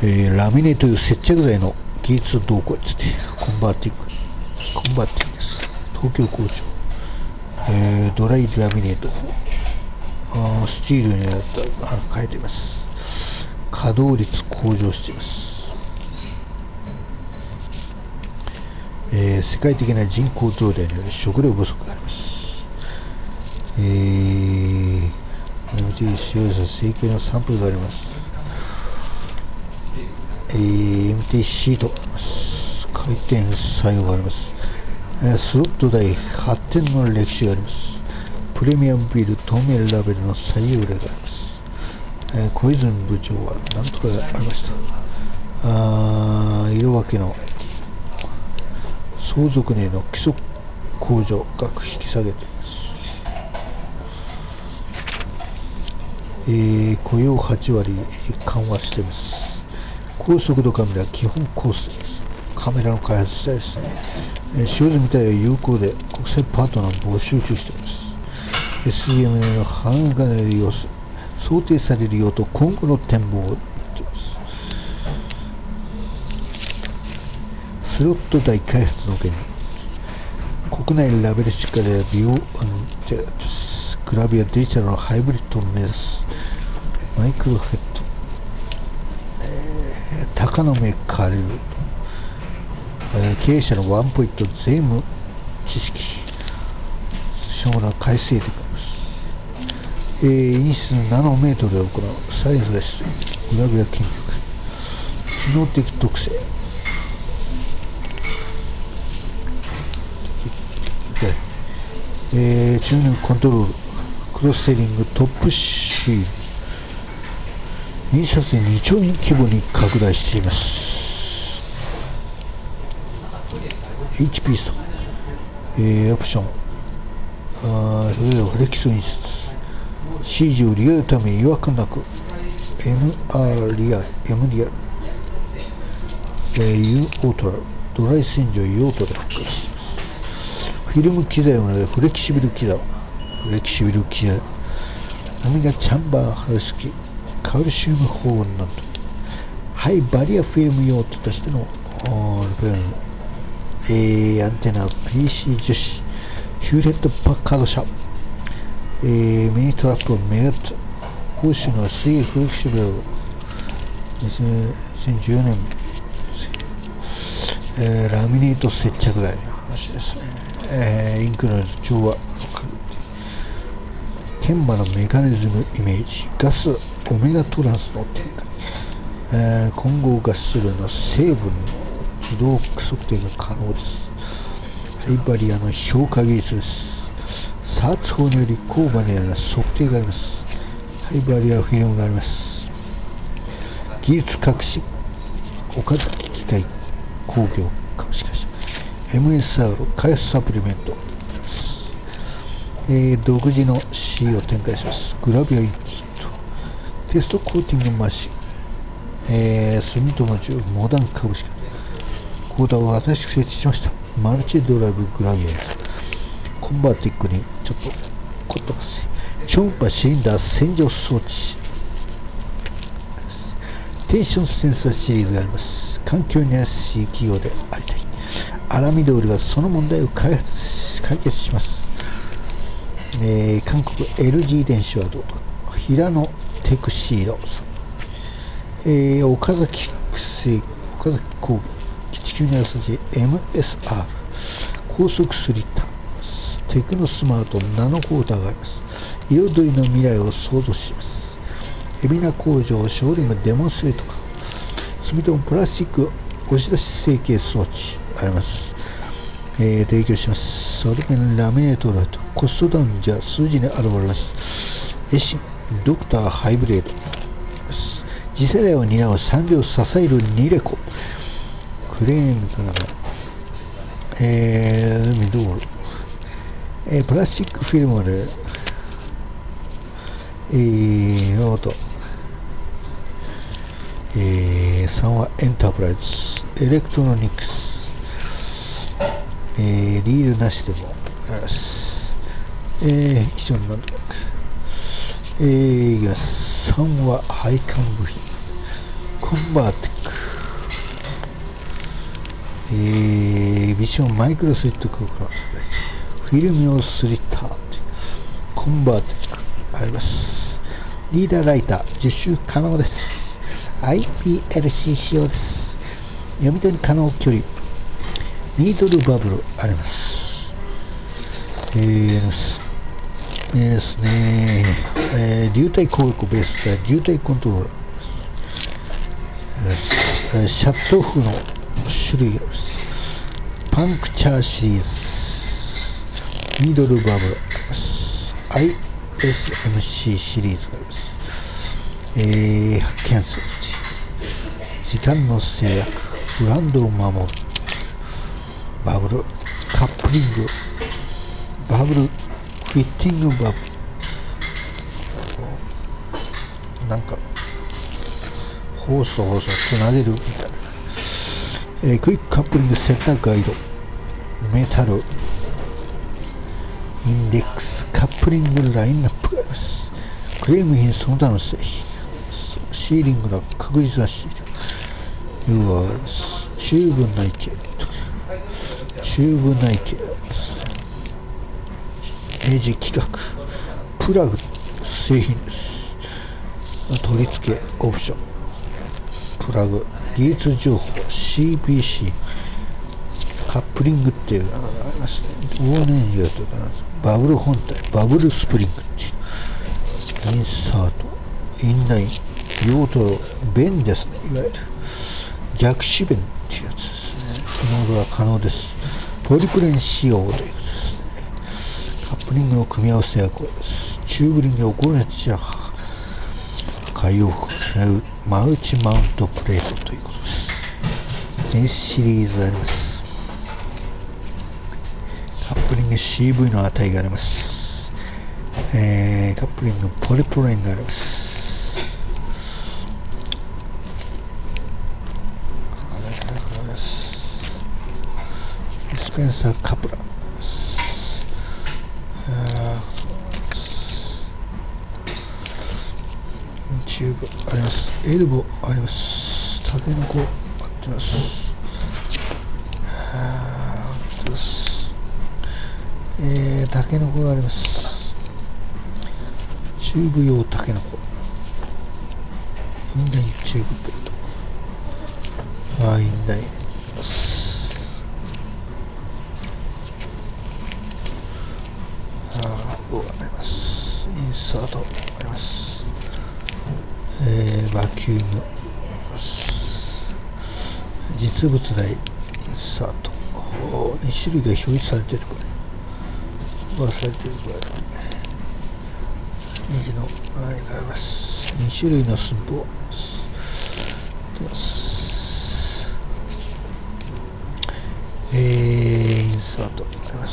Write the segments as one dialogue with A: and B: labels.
A: えー、ラミネという接着剤の技術動向についてコンバーティングコンバーティングです。東京工場、えー、ドライラミネート。あスチールにあったあ書いています。稼働率向上しています、えー、世界的な人口増大による食料不足があります。えー、MT 使用者整形のサンプルがあります。えー、MT シートがあります回転作用があります、えー、スロット台発展の歴史があります。プレミアムビール透明ラベルの左右例があります、えー、小泉部長は何とかありました。あ色分けの相続年の基礎控除額引き下げています。えー、雇用8割緩和しています。高速度カメラ基本コースです。カメラの開発したいですね、えー、塩津みたいは有効で国際パートナー募集中しています。SEMA の半がれる様子想定される用途今後の展望を言っています。スロット台開発の件国内ラベルしかり美容グラビアデジタルのハイブリッドを目指すマイクロヘッド、えー、高野目下流、えー、経営者のワンポイント税務知識将来改正できます、えー、因数ナノメートルで行うサイズです。グラビア研究機能的特性。えー、チューニングコントロール。クロスセリングトップシール。印刷で2兆円規模に拡大しています。HP スト、えー、オプション。あそれではフレキソ印刷 CG をリアルために違和感なく。MR リアル。M リアル、えー、U オートラドライ洗浄 U オートで復活フィルム機材のフレキシビル機材。フレキシビル機材。オメガチャンバーハウス機。カルシウム保温などハイバリアフィルム用途としてのえー、アンテナ PC 樹脂ヒューレットパッカード社、えー、ミニトラップメガット欧州の水フレキシブル2014年、えー、ラミネート接着剤の話ですね、えー、インクの調和。研磨のメカニズムイメージガスオメガトランスの展開、えー、混合ガスルの成分の自動測定が可能です。ハイバリアの評価技術です。サーツ法により高バネアな測定があります。ハイバリアフィルムがあります。技術革新。岡崎機械工業。株式会社。MSR 開発サプリメント。えー、独自の C を展開します。グラビアインキット。テストコーティングマシン。えー、住友中モダン株式。コーダーを新しく設置しました。マルチドライブグラビア。コンバーティックにちょっと凝ってます。超音波シリンダー洗浄装置。テンションセンサーシリーズがあります。環境に優しい企業でありたい。アラミドールがその問題を解決します。えー、韓国 LG 電子はどうか平野テクシードえー、岡崎製岡崎工業地球に優しい MSR 高速スリッター。テクノスマートナノコーターがあります。彩りの未来を創造します。海老名工場ショールームデモンストレートか。住友プラスチック押し出し成形装置あります。えー、提供します。それからラミネートラとコストダウンじゃ数字に現れます。エシン、ドクターハイブレード。次世代を担う産業を支えるニレコ。クレーンから、えー、海道路。えー、プラスチックフィルムで、えー、ノート。えー、3はエンタープライズ、エレクトロニクス、えー、リールなしでも、えー、非常になんと。か、えー、3は配管部品、コンバーテック、えー、ビジョンマイクロスイットクフィルム用スリッター。コンバーテック。あります。リーダーライター。実習可能です。IPLC 仕様です。読み取り可能距離。ニードルバブルあります。えー、え、です。ね、えー、流体攻撃ベースで流体コントローラーシャットオフの種類があります。パンクチャーシリーズ。ニードルバブル。ISMC シリーズがあります。えー、発見数値時。間の制約。ブランドを守る。バブルカップリングバブルフィッティングバブル。なんか放送放送つなげる。みたいな、えー、クイックカップリングセンターガイド。メタル。インデックスカップリングラインナップ。がありますクレーム品その他の製品シーリングの確実なシーリング要はチューブ内径チューブ内径エイジ規格プラグ製品です。取り付けオプション。プラグ技術情報 CBC カップリングっていうのがありますね往年用とかバブル本体。バブルスプリングっていう。インサート。インライ。ン用途弁ですね。いわゆる。逆止弁っていうやつですね。不能は可能です。ポリプレン仕様ということです。カップリングの組み合わせはこれです。チューブリングを5熱じゃ海洋服マルチマウントプレートということです。S シリーズあります。カップリング CV の値があります。えー、カップリングポリプレンがあります。ペンサー・カプラチューブあります。エルボあります。タケノコあってます。えー、タケノコがあります。チューブ用タケノコインラインチューブペルト。あインラインを上げますインサートあります、えー、バキューム。実物大インサート2種類が表示されてるこれはされてるこれ右の何があります2種類の寸法出ますえー、インサートあります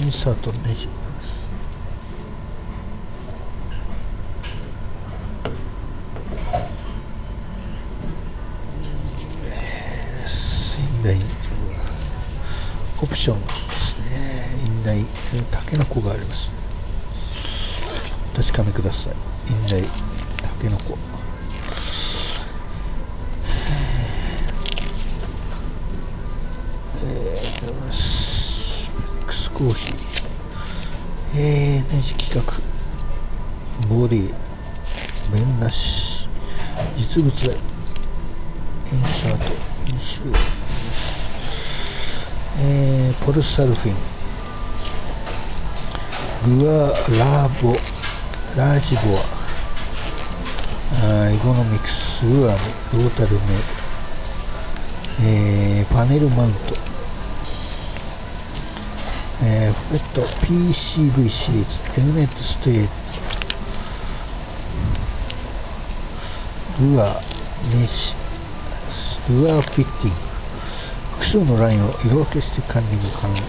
A: インサートネジオプションですね。院内、タケノコがあります。確かめください。院内、タケノコ。えー、X コーヒー。えー、ネジ規格。ボディ。面なし。実物大。インサート。2種類えー、ポルサルフィングアラーボラージボ。アエゴノミクスグアミロータルメえー、パネルマウント。えー、フレット PCV シリーズ。エグネットステージ。ルアネジルアフィッティング。複数のラインを色分けして管理が可能です。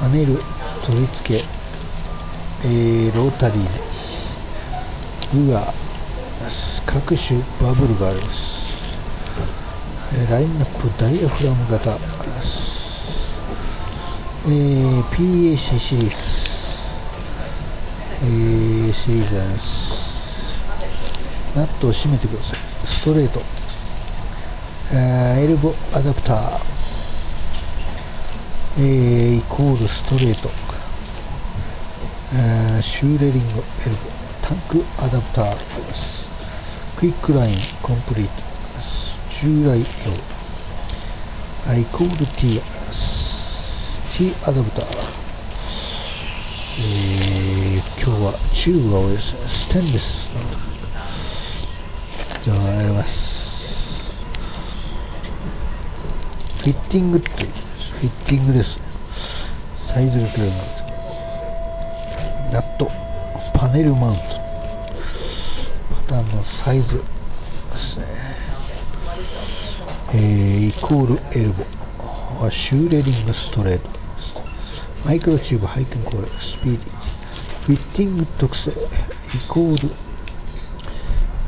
A: パネル取り付け、えー、ロータリー。ネルア各種バブルがあります、えー、ラインナップダイヤフラム型。あります、えー、PAC シリーズ、えー、シリーズあります。ナットを締めてください。ストレート、えーエルボアダプター、えーイコールストレート、えシューレリングエルボタンクアダプタークイックラインコンプリート。従来用。アイコール T T アダプター、えー今日はチューブが多いです。ステンレスじゃあやります。フィッティングってフィッティングです。サイズが違うナットパネルマウント。パターンのサイズ。ですねえーイコールエルボ。はシューレリングストレート。マイクロチューブハイテンコール。スピーディー。フィッティング特性。イコール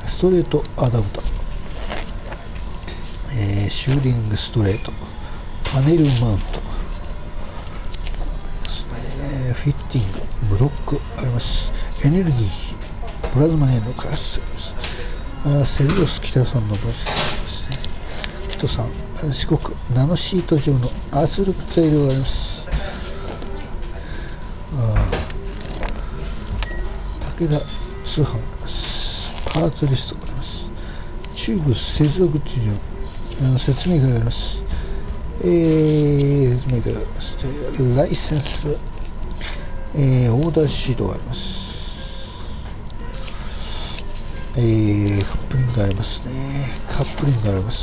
A: ストレートアダプター、えーシューリングストレート。パネルマウント。えーフィッティング。ブロックあります。エネルギープラズマへの開発あセルロス北さんのプロジェクトですね。北さん四国ナノシート状の圧力材料があります。あ武田通販パーツリストがあります。チューブ接続中あの説明があります。えー、説明があります。ライセンスえー、オーダーシートがあります。えー、カップリングがありますね。カップリングがあります。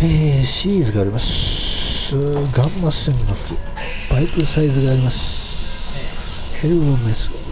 A: えー、シリーズがあります。ガンマ線膜バイクサイズがあります。ヘルムメス。